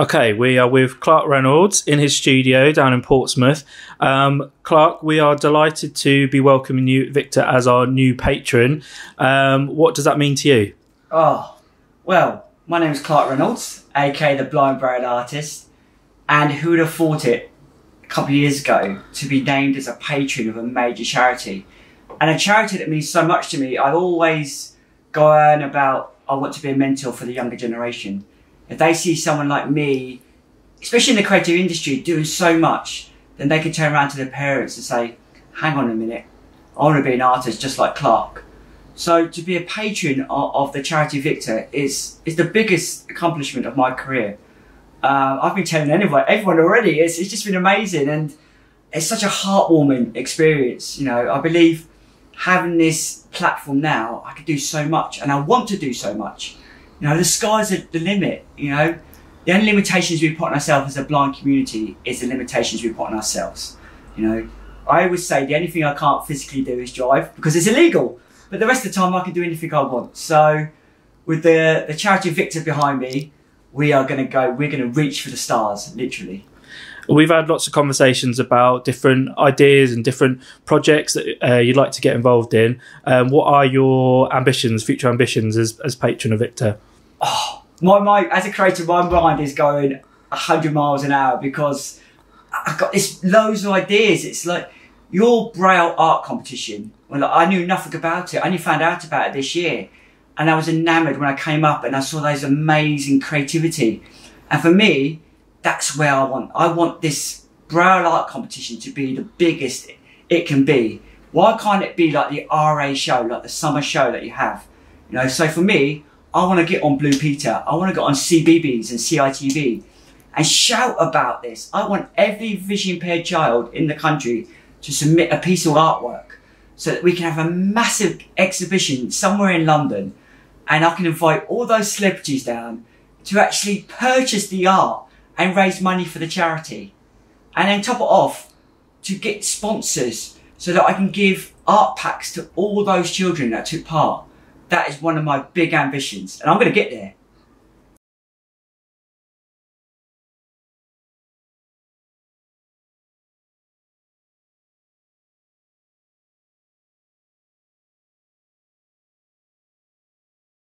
Okay, we are with Clarke Reynolds in his studio down in Portsmouth. Um, Clarke, we are delighted to be welcoming you, VICTA, as our new patron. Um, what does that mean to you? Oh, well, my name is Clarke Reynolds, aka the Blind Braille Artist, and who would have thought it a couple of years ago to be named as a patron of a major charity? And a charity that means so much to me. I've always gone about, I want to be a mentor for the younger generation. If they see someone like me, especially in the creative industry, doing so much, then they can turn around to their parents and say, hang on a minute, I want to be an artist just like Clarke. So to be a patron of, of the charity VICTA is is the biggest accomplishment of my career. Uh, I've been telling anyone, everyone already. It's, it's just been amazing, and it's such a heartwarming experience. You know, I believe having this platform now, I could do so much, and I want to do so much. You know, the sky's the limit. You know, the only limitations we put on ourselves as a blind community is the limitations we put on ourselves. You know, I always say the only thing I can't physically do is drive because it's illegal. But the rest of the time, I can do anything I want. So, with the the charity VICTA behind me, we are going to go. We're going to reach for the stars, literally. We've had lots of conversations about different ideas and different projects that uh, you'd like to get involved in. Um, what are your ambitions, future ambitions, as as patron of VICTA? My my as a creator, my mind is going hundred miles an hour because I've got this loads of ideas. It's like your Braille art competition. Well, I knew nothing about it. I only found out about it this year. And I was enamored when I came up and I saw those amazing creativity. And for me, that's where I want. I want this Braille art competition to be the biggest it can be. Why can't it be like the RA show, like the summer show that you have? You know, so for me, I want to get on Blue Peter. I want to get on CBBC and CITV and shout about this. I want every vision impaired child in the country to submit a piece of artwork so that we can have a massive exhibition somewhere in London and I can invite all those celebrities down to actually purchase the art and raise money for the charity. And then top it off to get sponsors so that I can give art packs to all those children that took part. That is one of my big ambitions and I'm going to get there.